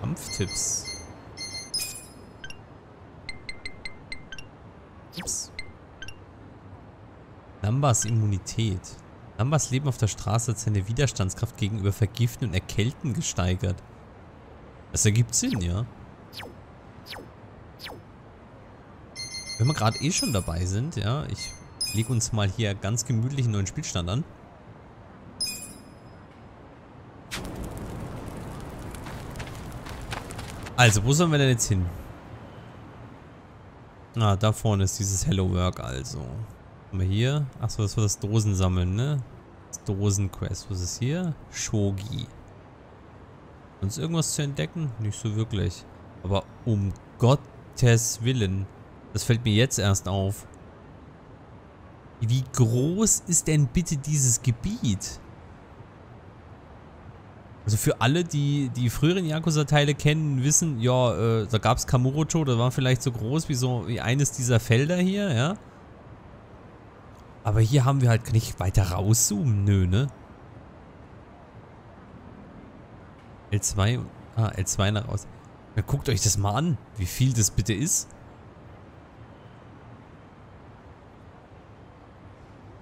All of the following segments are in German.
Kampftipps. Ups. Lambas Immunität. Lambas Leben auf der Straße hat seine Widerstandskraft gegenüber Vergiften und Erkälten gesteigert. Das ergibt Sinn, ja. Wenn wir gerade eh schon dabei sind, ja, ich lege uns mal hier ganz gemütlich einen neuen Spielstand an. Also, wo sollen wir denn jetzt hin? Ah, da vorne ist dieses Hello Work also. Haben wir hier? Achso, das war das Dosen sammeln, ne? Das Dosenquest. Was ist hier? Shogi. Sonst irgendwas zu entdecken? Nicht so wirklich. Aber um Gottes Willen. Das fällt mir jetzt erst auf. Wie groß ist denn bitte dieses Gebiet? Also für alle, die die früheren Yakuza-Teile kennen, wissen, ja, äh, da gab es Kamurocho, das war vielleicht so groß wie so wie eines dieser Felder hier, ja. Aber hier haben wir halt, ich weiter rauszoomen? Nö, ne? L2, ah, L2 nach raus. Ja, guckt euch das mal an, wie viel das bitte ist.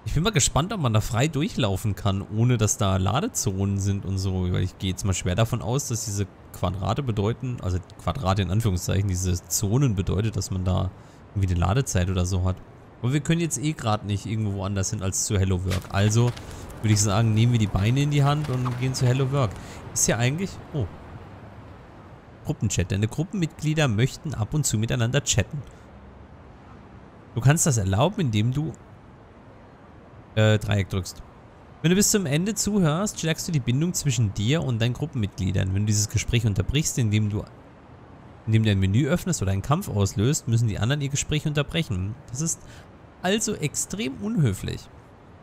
Ich bin mal gespannt, ob man da frei durchlaufen kann, ohne dass da Ladezonen sind und so. Weil ich gehe jetzt mal schwer davon aus, dass diese Quadrate bedeuten, also Quadrate in Anführungszeichen, diese Zonen bedeutet, dass man da irgendwie eine Ladezeit oder so hat. Aber wir können jetzt eh gerade nicht irgendwo woanders hin als zu Hello Work. Also würde ich sagen, nehmen wir die Beine in die Hand und gehen zu Hello Work. Ist ja eigentlich... Oh. Gruppenchat. Deine Gruppenmitglieder möchten ab und zu miteinander chatten. Du kannst das erlauben, indem du äh, Dreieck drückst. Wenn du bis zum Ende zuhörst, stärkst du die Bindung zwischen dir und deinen Gruppenmitgliedern. Wenn du dieses Gespräch unterbrichst, indem du indem du ein Menü öffnest oder einen Kampf auslöst, müssen die anderen ihr Gespräch unterbrechen. Das ist also extrem unhöflich.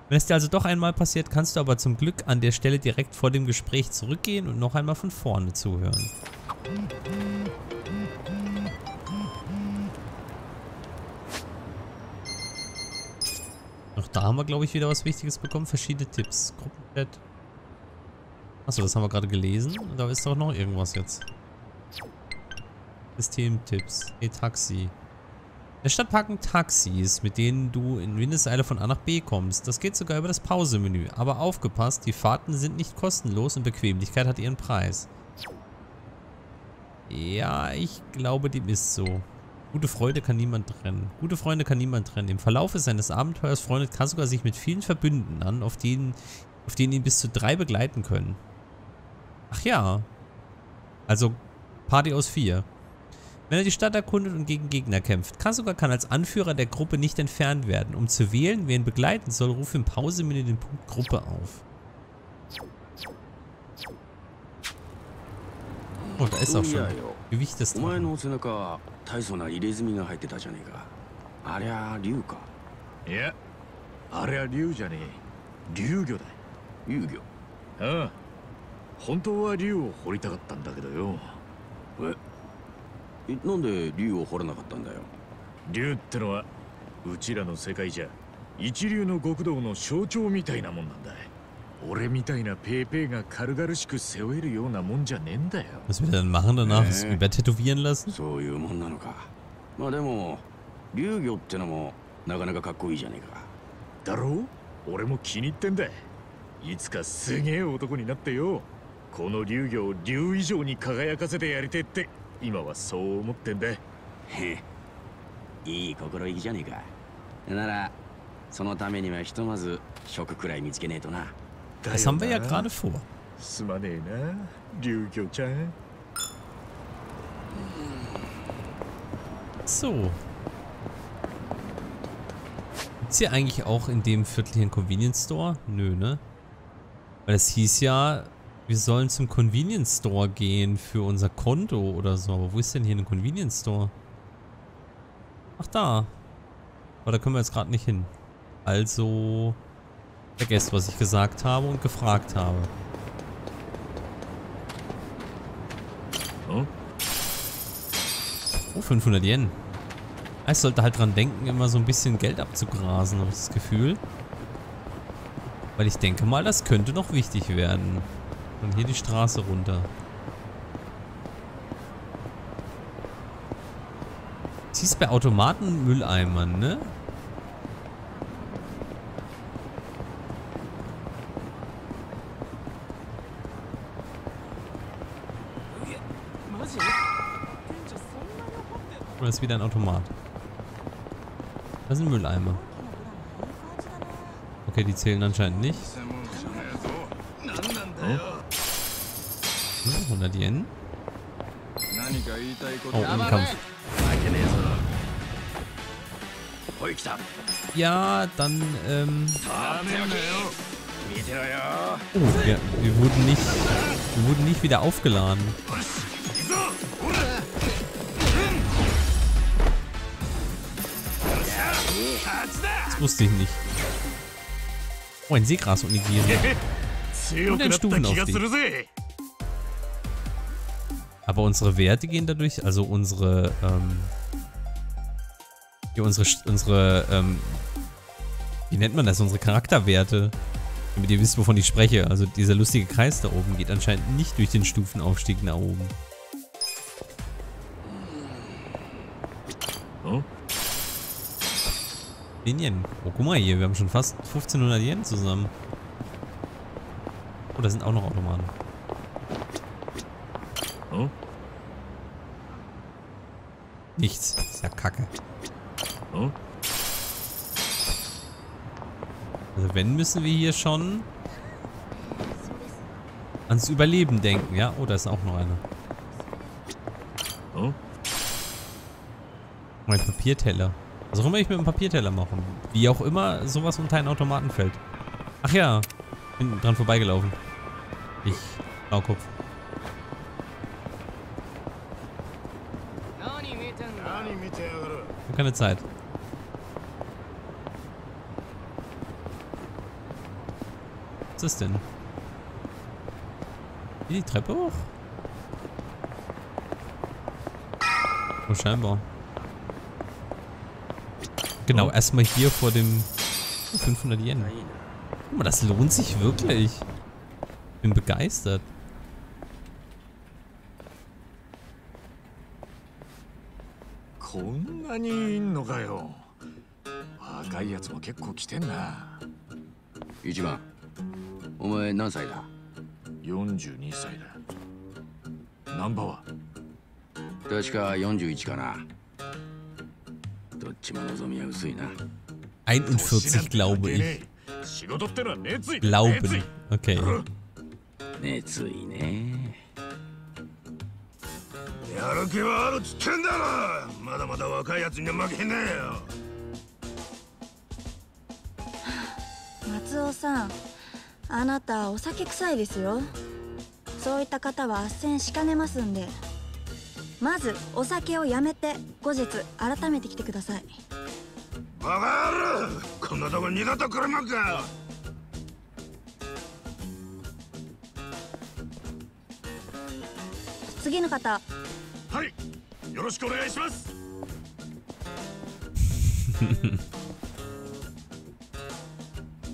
Wenn es dir also doch einmal passiert, kannst du aber zum Glück an der Stelle direkt vor dem Gespräch zurückgehen und noch einmal von vorne zuhören. Da haben wir, glaube ich, wieder was Wichtiges bekommen. Verschiedene Tipps. Gruppenchat. Achso, das haben wir gerade gelesen. Da ist doch noch irgendwas jetzt. Systemtipps. E-Taxi. In der Stadt parken Taxis, mit denen du in Windeseile von A nach B kommst. Das geht sogar über das Pausemenü. Aber aufgepasst, die Fahrten sind nicht kostenlos und Bequemlichkeit hat ihren Preis. Ja, ich glaube, dem ist so. Gute Freude kann niemand trennen. Gute Freunde kann niemand trennen. Im Verlaufe seines Abenteuers freundet Kasuga sich mit vielen Verbündeten an, auf denen, auf denen ihn bis zu drei begleiten können. Ach ja. Also Party aus vier. Wenn er die Stadt erkundet und gegen Gegner kämpft, Kasuga kann als Anführer der Gruppe nicht entfernt werden. Um zu wählen, wer ihn begleiten soll, rufe im Pausemenü den Punkt Gruppe auf. Oh, da ist auch schon. Gewicht des Drachen. 大層な入れ墨が入ってたじゃねえか。ありゃ竜か。いやあれは竜じゃねえ。竜魚だ。竜魚？ああ。本当は竜を掘りたかったんだけどよ。え？なんで竜を掘らなかったんだよ？竜ってのはうちらの世界じゃ一流の極道の象徴みたいなもんなんだ俺みたいなペーペーが軽々しく背負えるようなもんじゃねえんだよ。Was wir dann machen danach? Das übertätowieren lassen? そういうもんなのか。まあでも、竜魚ってのもなかなかかっこいいじゃねえか。だろう？俺も気に入ってんだ。いつかすげえ男になってよ。この竜魚を竜以上に輝かせてやりてって今はそう思ってんだ。へいい心意気じゃねえか。なら、そのためにはひとまず職くらい見つけねえとな。Das haben wir ja gerade vor. So. Ist hier eigentlich auch in dem Viertel hier ein Convenience Store? Nö, ne? Weil es hieß ja, wir sollen zum Convenience Store gehen für unser Konto oder so. Aber wo ist denn hier ein Convenience Store? Ach, da. Aber da können wir jetzt gerade nicht hin. Also... Vergesst, was ich gesagt habe und gefragt habe. Oh, oh 500 Yen. Ich sollte halt dran denken, immer so ein bisschen Geld abzugrasen, habe ich das Gefühl. Weil ich denke mal, das könnte noch wichtig werden. Und hier die Straße runter. Siehst bei Automaten Mülleimern, ne? Oder ist wieder ein Automat? Das sind Mülleimer. Okay, die zählen anscheinend nicht. Hm, 100 Yen. Oh, im Kampf. Ja, dann, ähm... Oh, wir, wir wurden nicht... Wir wurden nicht wieder aufgeladen. Das wusste ich nicht. Oh, ein Seegras Onigiri. Und ein Stufenaufstieg. Aber unsere Werte gehen dadurch, also unsere, ähm, hier unsere, unsere, ähm, wie nennt man das, unsere Charakterwerte, damit ihr wisst, wovon ich spreche. Also dieser lustige Kreis da oben geht anscheinend nicht durch den Stufenaufstieg nach oben. Yen. Oh, guck mal hier, wir haben schon fast 1500 Yen zusammen. Oh, da sind auch noch Automaten. Oh. Nichts. Ist ja kacke. Oh. Also wenn, müssen wir hier schon ans Überleben denken, ja? Oh, da ist auch noch einer. Oh. Mein Papierteller. Was auch immer ich mit dem Papierteller machen. Wie auch immer sowas unter einen Automaten fällt. Ach ja. Bin dran vorbeigelaufen. Ich. Blaukopf. Ich hab keine Zeit. Was ist denn? Hier die Treppe hoch? Oh, scheinbar. Genau, erstmal hier vor dem 500 Yen. Guck mal, das lohnt sich wirklich. Bin begeistert. Ichiban, お前何歳だ ?42 歳だ。ナンバーは確か41かな。 どっちも望みは薄いな。41 glaube ich. Glauben. Okay. やる気はある危険だな。まだまだ若いやつには負けねえよ。松尾さん、あなたお酒臭いですよ。そういった方は斡旋しかねますんで。まずお酒をやめて後日改めて来てください。バカ野郎こんなとこ二度と来るのか。次の方。はい。よろしくお願いします。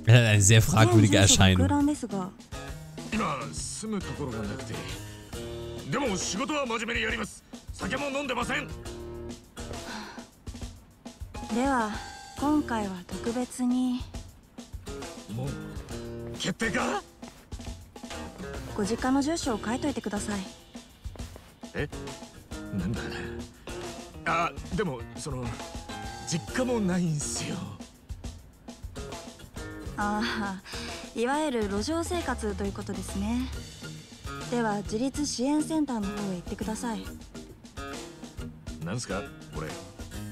Eine sehr fragwürdige Erscheinung. 今住むところがなくて。でも仕事は真面目にやります酒も飲んでません。では今回は特別に。もう決定か？ご実家の住所を書いといてください。え？なんだ？あでもその実家もないんすよ。ああいわゆる路上生活ということですね。では自立支援センターの方へ行ってくださいなんすか？これ。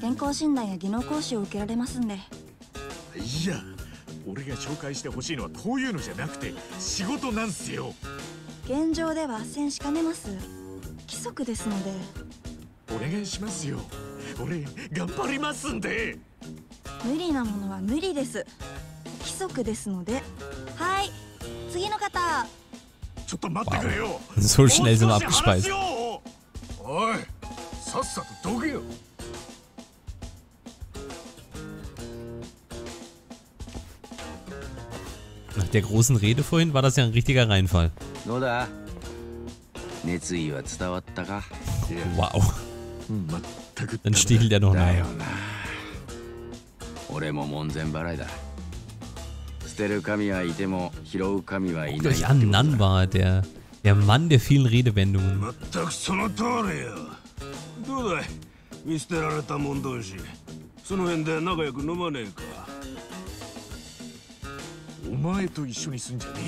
健康診断や技能講習を受けられますんで。いや俺が紹介してほしいのはこういうのじゃなくて仕事なんすよ。現状では斡旋しかねます。規則ですので。お願いしますよ。俺頑張りますんで。無理なものは無理です。規則ですので。はい。次の方。ちょっと待ってくれよ。So schnell sind wir abgespeist おいさっさとどけよ Nach der großen Rede vorhin war das ja ein richtiger Reinfall. どうだ熱意は伝わったか Wow. 全く Dann stichelt er noch だ nach. よな俺も門前払いだ捨てる神はいても拾う神はい Guckt ない euch an, Nanba, der, der Mann der vielen Redewendungen. どうだい？見捨てられた者同士。その辺で仲良く飲まねえか？お前と一緒に住んじゃね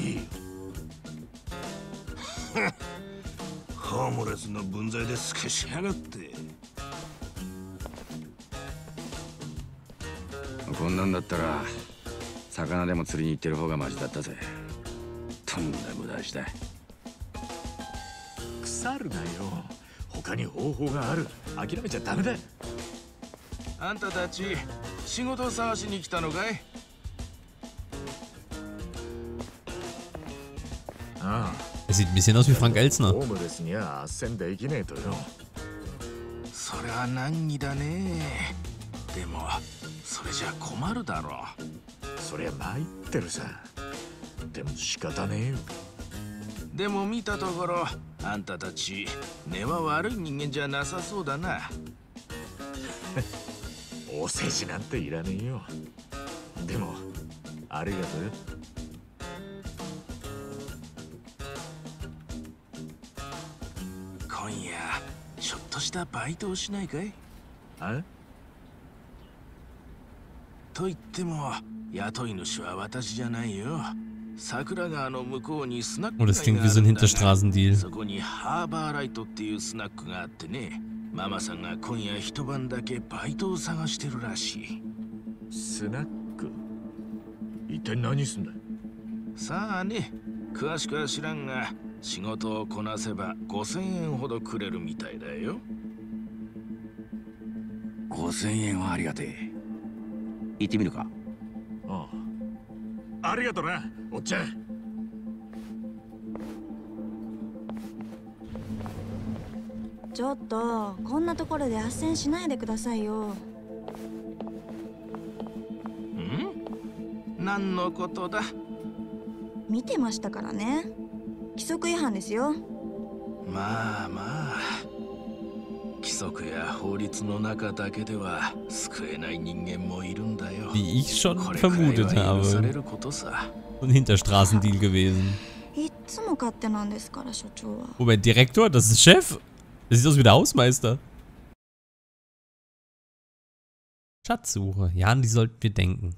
えよ。ホームレスの分際で透けしやがって。こんなんだったら魚でも釣りに行ってる方がマシだったぜ。とんだ無駄した腐るなよ他に方法がある。諦めちゃダメだあんたたち仕事探しに来たのかい？あ Er sieht ein bisschen aus wie Frank あ Elzner. ホームレスには斡旋できねえとよそれは難儀だね。でもそれじゃ困るだろ。そりゃ参ってるさ。でも仕方ねえよ。うでも見たところあんたたち根は悪い人間じゃなさそうだな。お世辞なんていらねえよ。でもありがとうよ。今夜ちょっとしたバイトをしないかい？あと言っても雇い主は私じゃないよ桜川の向こうにスナック Oh, das 街 klingt が wie あ so る ein Hinterstraßendeal. そこにハーバーライトっていうスナックがあってね。ママさんが今夜一晩だけバイトを探してるらしい。スナック？一体何すんださあね詳しくは知らんが仕事をこなせば5000円ほどくれるみたいだよ。5000円はありがてえ。行ってみるか。ああありがとなおっちゃん。ちょっとこんなところで斡旋しないでくださいよ。ん？何のことだ？見てましたからね。規則違反ですよ。まあまあ Wie ich schon vermutet habe. Und Hinterstraßendeal gewesen. Moment, Direktor? Das ist Chef? Das sieht aus wie der Hausmeister. Schatzsuche. Ja, an die sollten wir denken.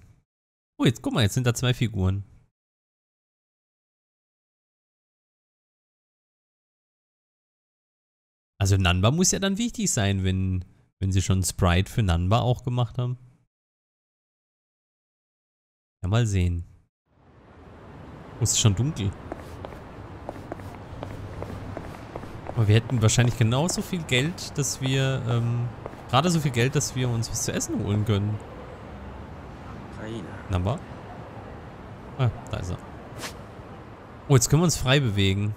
Oh, jetzt guck mal, jetzt sind da zwei Figuren. Also Nanba muss ja dann wichtig sein, wenn, wenn sie schon Sprite für Nanba auch gemacht haben. Ja, mal sehen. Oh, es ist schon dunkel. Aber wir hätten wahrscheinlich genauso viel Geld, dass wir, ähm, gerade so viel Geld, dass wir uns was zu essen holen können. Number? Ah, da ist er. Oh, jetzt können wir uns frei bewegen.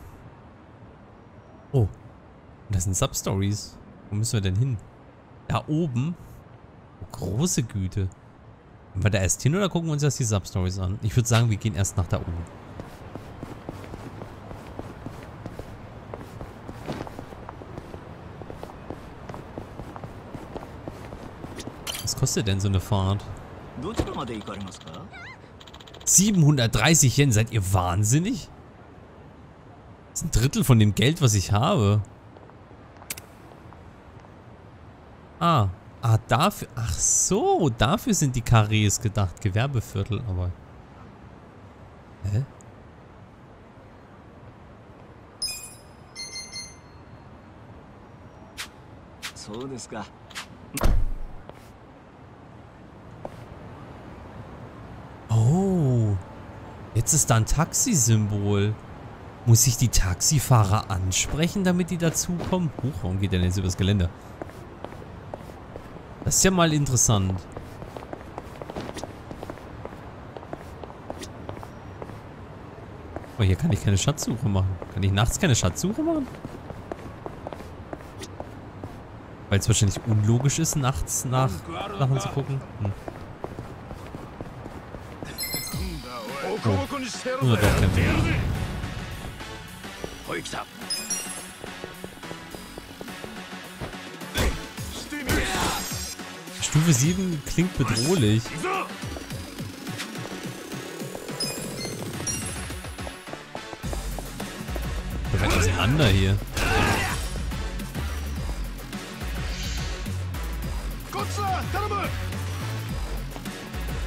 Oh. Das sind Substories. Wo müssen wir denn hin? Da oben? Oh, große Güte. Gehen wir da erst hin oder gucken wir uns erst die Substories an? Ich würde sagen, wir gehen erst nach da oben. Was kostet denn so eine Fahrt? 730 Yen, seid ihr wahnsinnig? Das ist ein Drittel von dem Geld, was ich habe. Ah, ah, dafür. Ach so, dafür sind die Karrees gedacht. Gewerbeviertel, aber. Hä? So, das Oh. Jetzt ist da ein Taxisymbol. Muss ich die Taxifahrer ansprechen, damit die dazukommen? Huch, warum geht der denn jetzt übers Gelände? Das ist ja mal interessant. Oh, hier kann ich keine Schatzsuche machen. Kann ich nachts keine Schatzsuche machen? Weil es wahrscheinlich unlogisch ist, nachts nach Sachen zu gucken. Hm. Oh. Nur doch kämpfen. Stufe 7 klingt bedrohlich. Wir auseinander hier.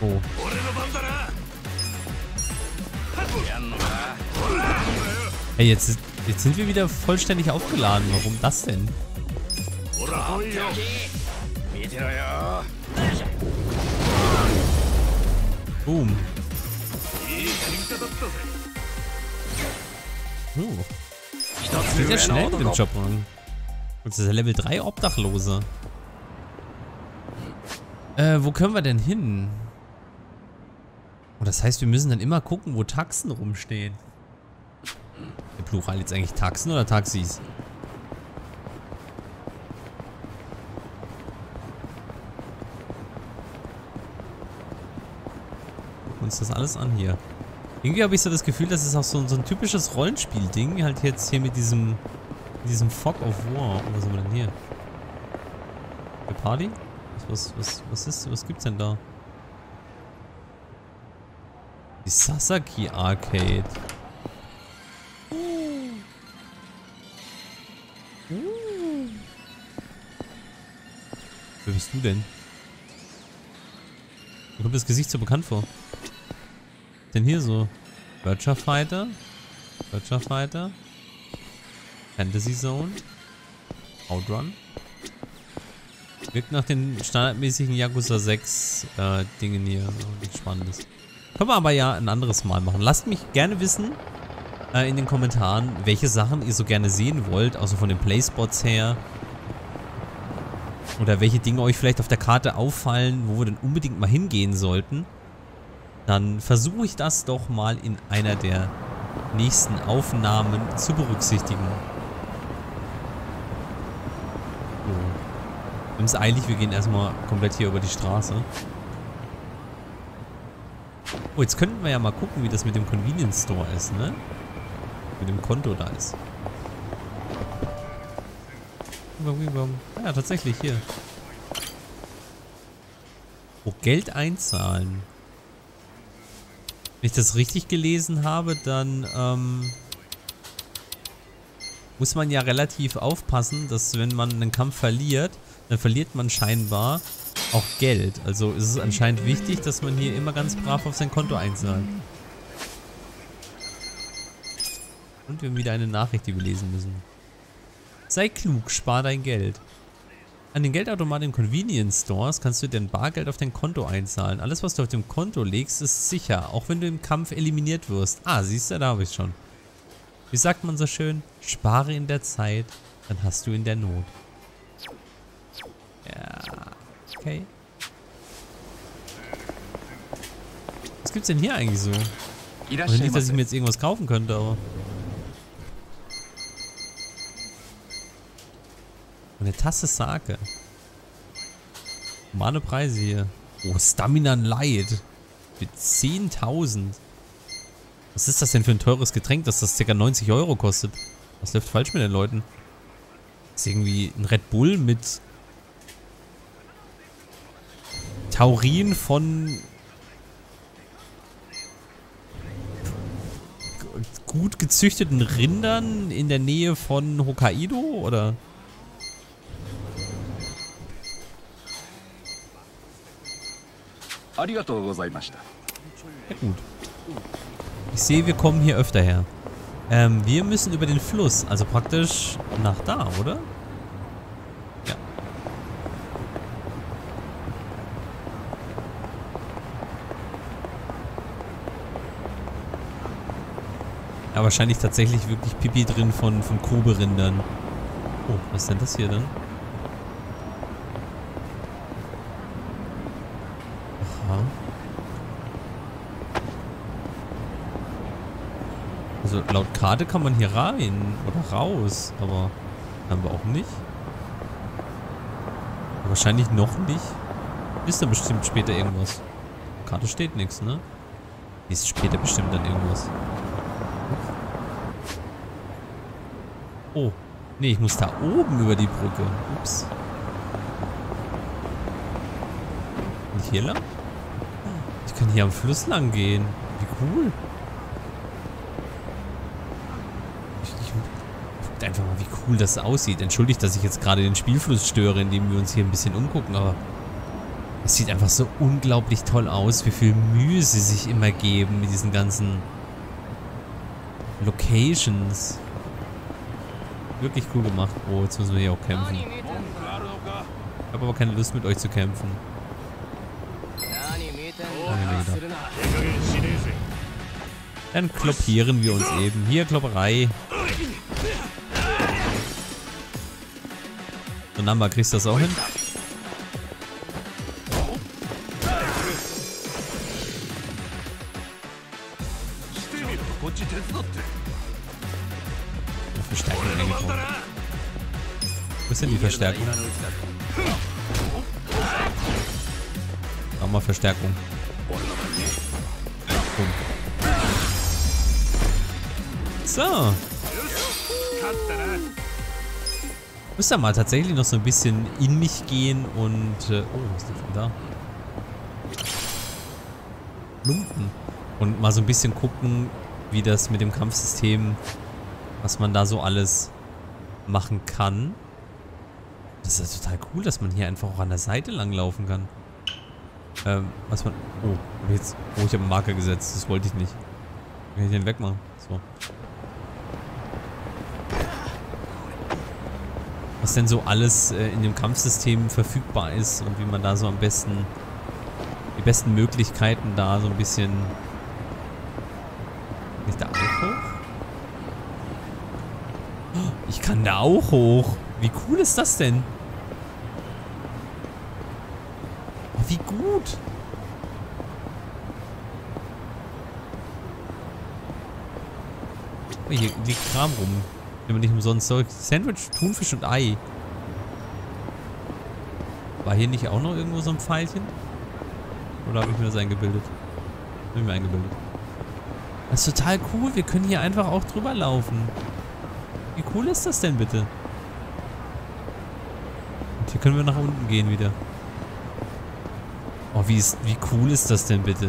Oh. Ey, jetzt, jetzt sind wir wieder vollständig aufgeladen. Warum das denn? ja. Boom. Uh. Das geht oh. ja schnell mit dem Job an. Das ist ja Level 3 Obdachlose. Äh, wo können wir denn hin? Oh, das heißt, wir müssen dann immer gucken, wo Taxen rumstehen. Der Plural jetzt eigentlich Taxen oder Taxis? Uns das alles an hier. Irgendwie habe ich so das Gefühl, das ist auch so, so ein typisches Rollenspiel-Ding. Halt jetzt hier mit diesem, diesem Fog of War. Oh, was haben wir denn hier? Eine Party? Was, was, was, was ist, was gibt's denn da? Die Sasaki Arcade. Wer bist du denn? Mir kommt das Gesicht so bekannt vor. Denn hier so? Virtua Fighter? Virtua Fighter? Fantasy Zone? Outrun? Wirkt nach den standardmäßigen Yakuza 6 äh, Dingen hier. Nichts Spannendes. Können wir aber ja ein anderes Mal machen. Lasst mich gerne wissen äh, in den Kommentaren, welche Sachen ihr so gerne sehen wollt. Also von den Playspots her. Oder welche Dinge euch vielleicht auf der Karte auffallen, wo wir denn unbedingt mal hingehen sollten. Dann versuche ich das doch mal in einer der nächsten Aufnahmen zu berücksichtigen. So. Wir haben es eilig, wir gehen erstmal komplett hier über die Straße. Oh, jetzt könnten wir ja mal gucken, wie das mit dem Convenience Store ist, ne? Mit dem Konto da ist. Ja, tatsächlich, hier. Oh, Geld einzahlen. Wenn ich das richtig gelesen habe, dann ähm, muss man ja relativ aufpassen, dass wenn man einen Kampf verliert, dann verliert man scheinbar auch Geld. Also ist es anscheinend wichtig, dass man hier immer ganz brav auf sein Konto einzahlt. Und wir haben wieder eine Nachricht, die wir lesen müssen. Sei klug, spar dein Geld. An den Geldautomaten in Convenience Stores kannst du dein Bargeld auf dein Konto einzahlen. Alles, was du auf dem Konto legst, ist sicher, auch wenn du im Kampf eliminiert wirst. Ah, siehst du, da habe ich schon. Wie sagt man so schön? Spare in der Zeit, dann hast du in der Not. Ja, okay. Was gibt's denn hier eigentlich so? Also nicht, dass ich mir jetzt irgendwas kaufen könnte, aber... Eine Tasse Sake. Normale Preise hier. Oh, Stamina Light. Für 10.000. Was ist das denn für ein teures Getränk, dass das ca. 90 Euro kostet? Was läuft falsch mit den Leuten? ist irgendwie ein Red Bull mit Taurin von gut gezüchteten Rindern in der Nähe von Hokkaido oder? Gut. Ich sehe, wir kommen hier öfter her. Ähm, wir müssen über den Fluss, also praktisch nach da, oder? Ja. Ja, wahrscheinlich tatsächlich wirklich Pipi drin von, von Kobe-Rindern. Oh, was ist denn das hier dann? Also laut Karte kann man hier rein oder raus, aber haben wir auch nicht. Wahrscheinlich noch nicht. Ist da bestimmt später irgendwas. Karte steht nichts, ne? Ist später bestimmt dann irgendwas. Oh. Nee, ich muss da oben über die Brücke. Ups. Nicht hier lang? Ich kann hier am Fluss lang gehen. Wie cool. Ich, ich, guckt einfach mal, wie cool das aussieht. Entschuldigt, dass ich jetzt gerade den Spielfluss störe, indem wir uns hier ein bisschen umgucken, aber es sieht einfach so unglaublich toll aus, wie viel Mühe sie sich immer geben mit diesen ganzen Locations. Wirklich cool gemacht. Oh, jetzt müssen wir hier auch kämpfen. Ich habe aber keine Lust mit euch zu kämpfen. Dann kloppieren wir uns eben. Hier, Klopperei. Namba, kriegst du das auch hin? Noch Verstärkung. Wo ist denn die Verstärkung? Wir Verstärkung. Bumm. So. Müsst ihr mal tatsächlich noch so ein bisschen in mich gehen und... Äh, oh, was ist denn da? Lumpen. Und mal so ein bisschen gucken, wie das mit dem Kampfsystem, was man da so alles machen kann. Das ist ja total cool, dass man hier einfach auch an der Seite langlaufen kann. Ähm, was man... Oh, jetzt... Oh, ich habe einen Marker gesetzt. Das wollte ich nicht. Kann ich den wegmachen? So. Was denn so alles äh, in dem Kampfsystem verfügbar ist und wie man da so am besten... Die besten Möglichkeiten da so ein bisschen... Ich da auch hoch? Ich kann da auch hoch. Wie cool ist das denn? Wie gut. Oh, hier liegt Kram rum. Wenn man nicht umsonst so. Sandwich, Thunfisch und Ei. War hier nicht auch noch irgendwo so ein Pfeilchen? Oder habe ich mir das eingebildet? Habe ich mir eingebildet. Das ist total cool. Wir können hier einfach auch drüber laufen. Wie cool ist das denn bitte? Und hier können wir nach unten gehen wieder. Oh, wie, ist, wie cool ist das denn bitte?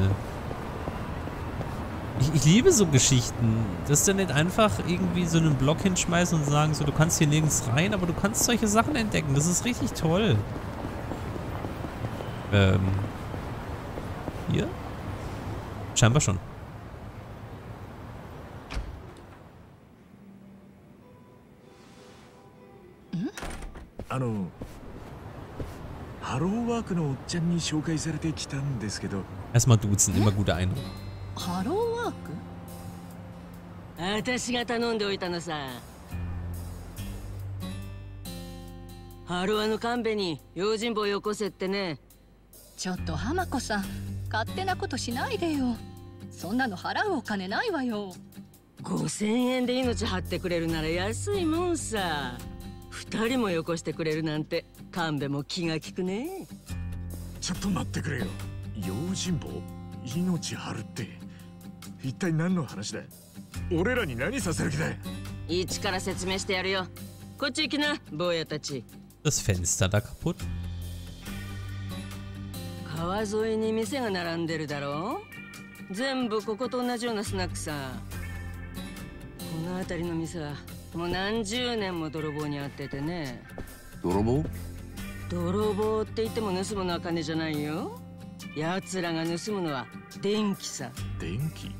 Ich, ich liebe so Geschichten. Dass du nicht einfach irgendwie so einen Block hinschmeißen und sagen, so, du kannst hier nirgends rein, aber du kannst solche Sachen entdecken. Das ist richtig toll. Ähm. Hier? Scheinbar schon. あのハローワークのおっちゃんに紹介されてきたんですけど Erstmal duzen, immer guter Eindruck. ハロー ワーク？私が頼んでおいたのさ。ハロワの神戸に用心棒よこせってね。ちょっと浜子さん勝手なことしないでよ。そんなの払うお金ないわよ。5000円で命張ってくれるなら安いもんさ。二人もよこしてくれるなんて神戸も気が利くね。ちょっと待ってくれよ。用心棒命張るって一体何の話だ俺らに何させる気だ一から説明してやるよ。こっち行きな坊やたち。Das Fenster da kaputt. 川沿いに店が並んでるだろ？全部ここと同じようなスナックさ。この辺りの店はもう何十年も泥棒に遭っててね。泥棒？泥棒って言っても盗むのは金じゃないよ。奴らが盗むのは電気さ。電気？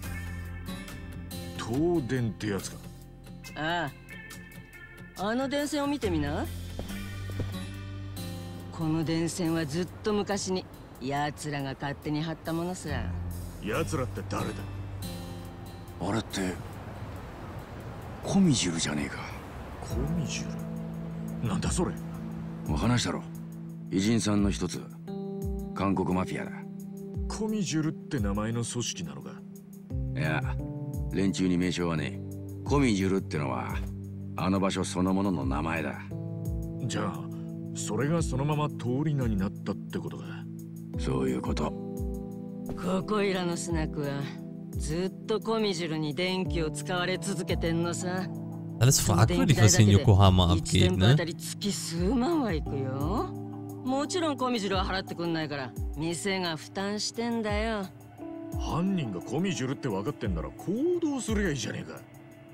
東電ってやつか。ああ。あの電線を見てみな。この電線はずっと昔に奴らが勝手に張ったものさ。奴らって誰だ？あれってコミジュルじゃねえか。コミジュルなんだそれ？もう話したろ。偉人さんの一つ。韓国マフィアだ。コミジュルって名前の組織なのか？いや連中に名称はねえ。コミジュルってのはあの場所そのものの名前だ。じゃあそれがそのまま通り名になったってことだそういうこと。ここいらのスナックはずっとコミジルに電気を使われ続けてんのさ。Alles fragwürdig, was in で Yokohama 1 abgeht, ne? たり月数万はいくよ。もちろんコミジルは払ってくんないから店が負担してんだよ犯人がコミジュルって分かってんなら行動すりゃいいじゃねえか。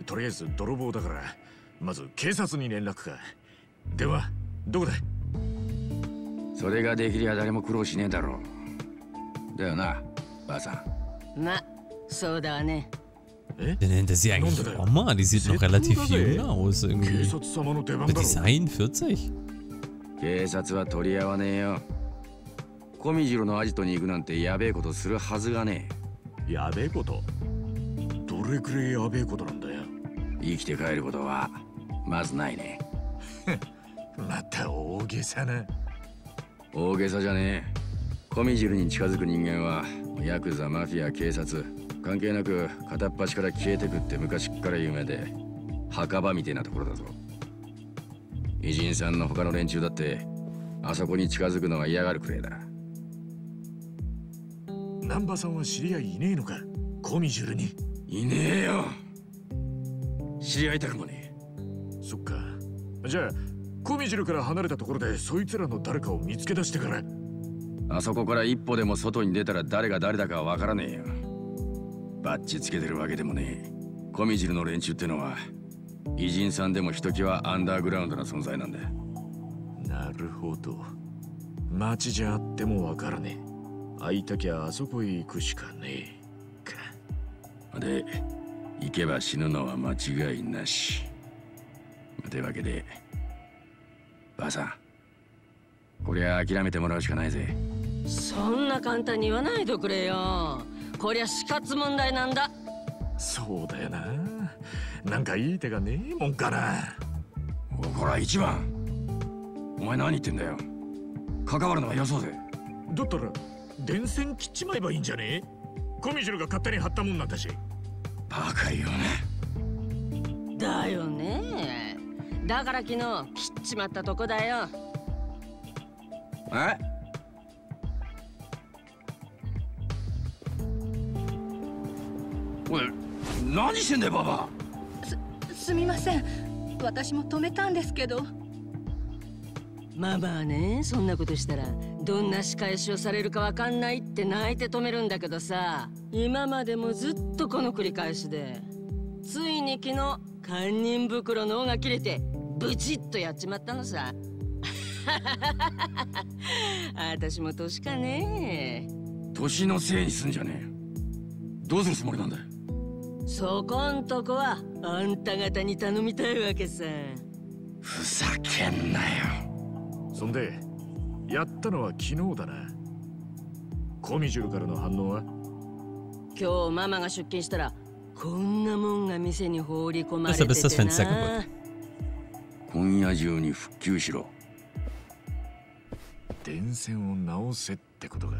とりあえず泥棒だからまず警察に連絡か。電話どこだ？それができりゃ誰も苦労しねえだろう。だよなばあさん。まそうだわね。Der nennt das sie eigentlich Oma. Die sieht noch relativ jung aus 警 irgendwie. 察様の出番 Die だろ Design 40? 警察は取り合わねえよコミジロのアジトに行くなんてやべえことするはずがねやべえこと？どれくらいやべえことなんだよ？え生きて帰ることはまずないね。また大げさな。大げさじゃねえ。コミジルに近づく人間はヤクザマフィア警察関係なく片っ端から消えてくって昔っから有名で墓場みてえなところだぞ。偉人さんの他の連中だってあそこに近づくのは嫌がるくらいだ南波さんは知り合いいねえのか？コミジュルに。いねえよ。知り合いたくもねそっか。じゃあコミジュルから離れたところでそいつらの誰かを見つけ出してから。あそこから一歩でも外に出たら誰が誰だかわからねえよ。バッチつけてるわけでもねえ。コミジルの連中ってのは偉人さんでもひときわアンダーグラウンドな存在なんだ。なるほど。街じゃあってもわからねえ会いたきゃあそこへ行くしかねえか。で行けば死ぬのは間違いなし。というわけでばあさんこりゃ諦めてもらうしかないぜ。そんな簡単に言わないでくれよ。こりゃ死活問題なんだ。そうだよな。なんかいい手がねえもんかな。ほら一番。お前何言ってんだよ。関わるのはよそうぜ。だったら電線切っちまえばいいんじゃね？えコミジュルが勝手に貼ったもんなんだし。バカ言うね。だよね。だから昨日切っちまったとこだよ。え？おい何してんだよババすみません。私も止めたんですけど。ママはねそんなことしたらどんな仕返しをされるかわかんないって泣いて止めるんだけどさ今までもずっとこの繰り返しでついに昨日堪忍袋の尾が切れてブチッとやっちまったのさ。私も年かね。年のせいにすんじゃねえ。どうするつもりなんだよそこんとこはあんた方に頼みたいわけさ。ふざけんなよ。そんでやったのは昨日だな。コミジュルからの反応は？今日ママが出勤したらこんなもんが店に放り込まれててな.今夜中に復旧しろ。電線を直せってことか。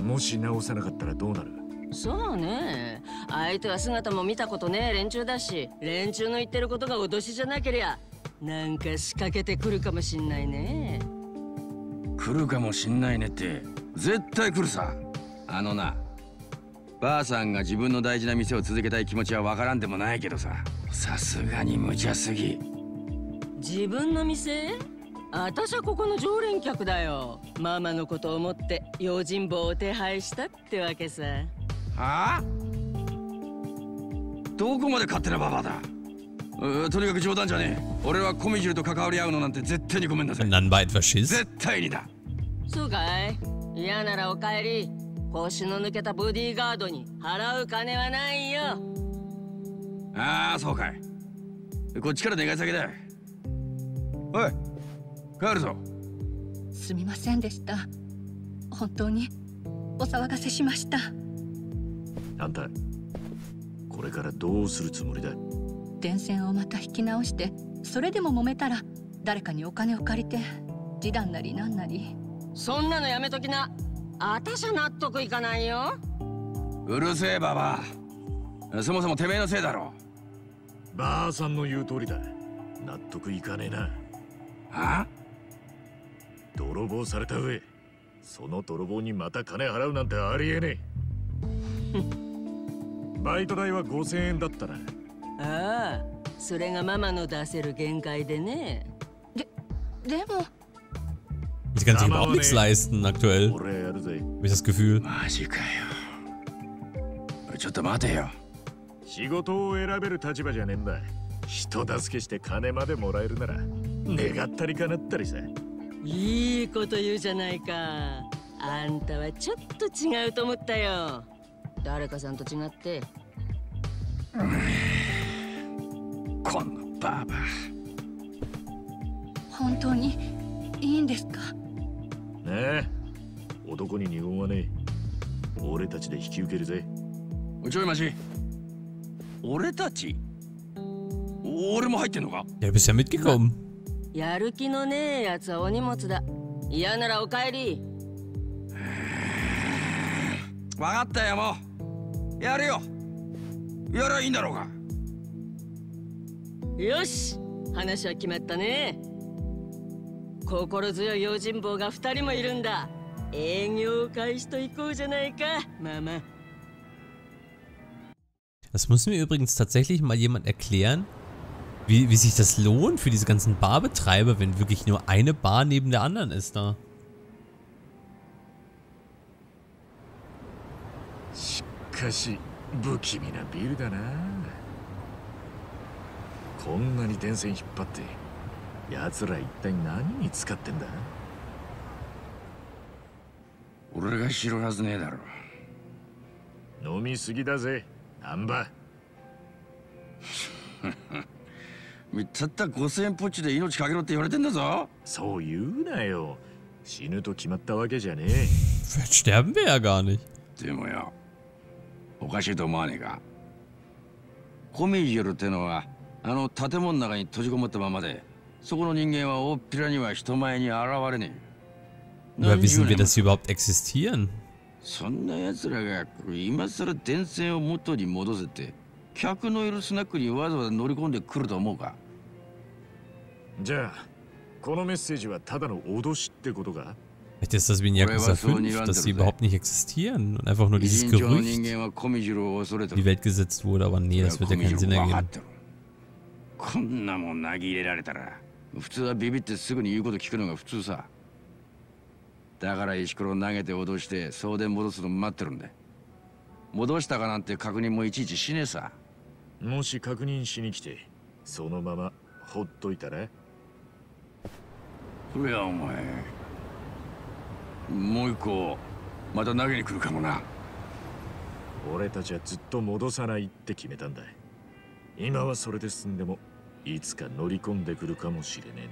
もし直さなかったらどうなる？そうね。相手は姿も見たことねえ連中だし連中の言ってることが脅しじゃなけりゃなんか仕掛けてくるかもしんないね。来るかもしんないねって絶対来るさ。あのなばあさんが自分の大事な店を続けたい気持ちはわからんでもないけどさ。さすがに無茶すぎ。自分の店？私はここの常連客だよ。ママのことを思って用心棒を手配したってわけさ。はあ？どこまで勝手なババアだ。うとにかく冗談じゃねえ。俺はコミジュルと関わり合うのなんて絶対にごめんなさい。dann war etwas Schiss. 絶対にだ。そうかい。嫌ならお帰り。腰の抜けたボディーガードに払う金はないよ。ああそうかい。こっちから願い先だ。おい帰るぞ。すみませんでした。本当にお騒がせしました。あんたこれからどうするつもりだ電線をまた引き直してそれでも揉めたら誰かにお金を借りて示談なりなんなり。そんなのやめときな。私は納得いかないよ。うるせえババ。アそもそもてめえのせいだろ。ばあさんの言う通りだ。納得いかねえな。は泥棒された上その泥棒にまた金払うなんてありえね バイト代は5000円だったなああそれがママの出せる限界でね。でも。Sie kann sich aber auch nichts leisten aktuell. 俺やるぜ Habe ich das Gefühl. マジかよちょっと待てよ仕事を選べる立場じゃねえんだ。人助けして金までもらえるなら願ったり叶ったりさ。いいこと言うじゃないか。あんたはちょっと違うと思ったよ。誰かさんと違ってこのババ本当にいいんですか？ねえ。男に二言はねえ。俺たちで引き受けるぜ。ちょいマジ俺たち？俺も入ってんのか？Ja, bist ja mitgekommen. やる気のねえやつはお荷物だ。嫌ならお帰り。分かったよもう。やるよ。やりゃいいんだろうがよし話は決まったね心強い用心棒が2人もいるんだ営業開始と行こうじゃないかママ Das muss mir übrigens tatsächlich mal jemand erklären, wie, wie sich das lohnt für diese ganzen Barbetreiber, wenn wirklich nur eine Bar neben der anderen ist da. しかし不気味なビルだな こんなに電線引っ張って奴ら一体何に使ってんだ？俺が知るはずねえだろ。飲みすぎだぜ難波 たった5000円ポッチで命かけろって言われてんだぞ。そう言うなよ。死ぬと決まったわけじゃねえ。sterben wir ja gar nicht. でもよおかしいと思わねえか。コミジュルってのはあの建物の中に閉じこもったままでそこの人間は大っぴらには人前に現れねえ Woher wissen wir, dass sie überhaupt existieren? そんな奴らが今さら電線を元に戻せて客のいるスナックにわざわざ乗り込んでくると思うかじゃあこのメッセージはただの脅しってことか Vielleicht ist das wie in Yakuza 5, dass sie überhaupt nicht existieren und einfach nur 異 dieses Gerücht in die Welt gesetzt wurde, aber nee, das wird ja keinen Sinn ergeben. こんなもん投げ入れられたら普通はビビってすぐに言うこと聞くのが普通さ。だから石ころ投げて脅して送電戻すの待ってるんだ。戻したかなんて確認もいちいちしねえさ。もし確認しに来てそのままほっといたら？そりゃお前もう一個また投げに来るかもな。俺たちはずっと戻さないって決めたんだ今はそれで済んでもいつか乗り込んでくるかもしれね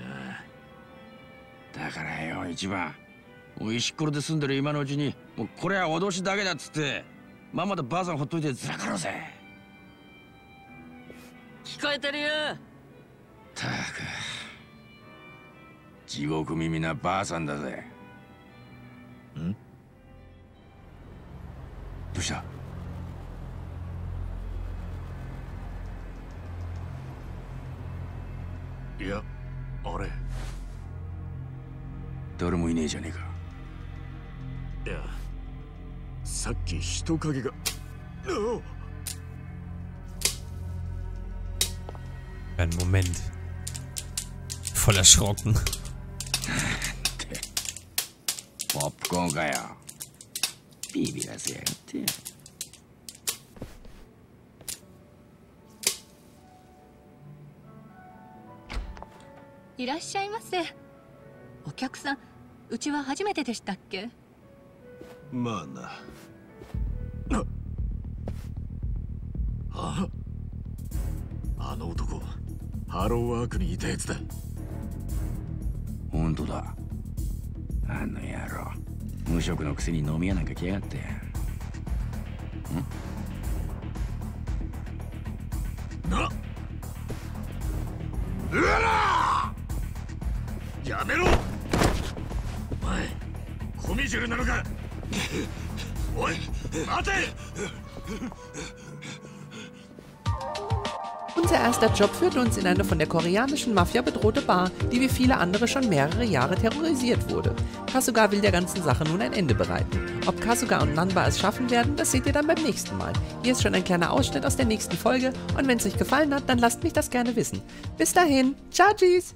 えな。だからよ一番。もう石ころで住んでる今のうちにもうこれは脅しだけだっつってまんまとばあさんほっといてずらかろうぜ。聞こえてるよ。たく。地獄耳なばあさんだぜ。ん？どうした？いやあれ誰もいねえじゃねえかいやさっき人影があ Einen Moment. Voll erschrocken. ポップコ いらっしゃいませ。お客さんうちは初めてでしたっけ？まあな。ああの男ハローワークにいたやつだ。本当だ。あの野郎。無職のくせに飲み屋なんか来やがって。な Warte! Unser erster Job führte uns in eine von der koreanischen Mafia bedrohte Bar, die wie viele andere schon mehrere Jahre terrorisiert wurde. Kasuga will der ganzen Sache nun ein Ende bereiten. Ob Kasuga und Nanba es schaffen werden, das seht ihr dann beim nächsten Mal. Hier ist schon ein kleiner Ausschnitt aus der nächsten Folge und wenn es euch gefallen hat, dann lasst mich das gerne wissen. Bis dahin, ciao, tschüss!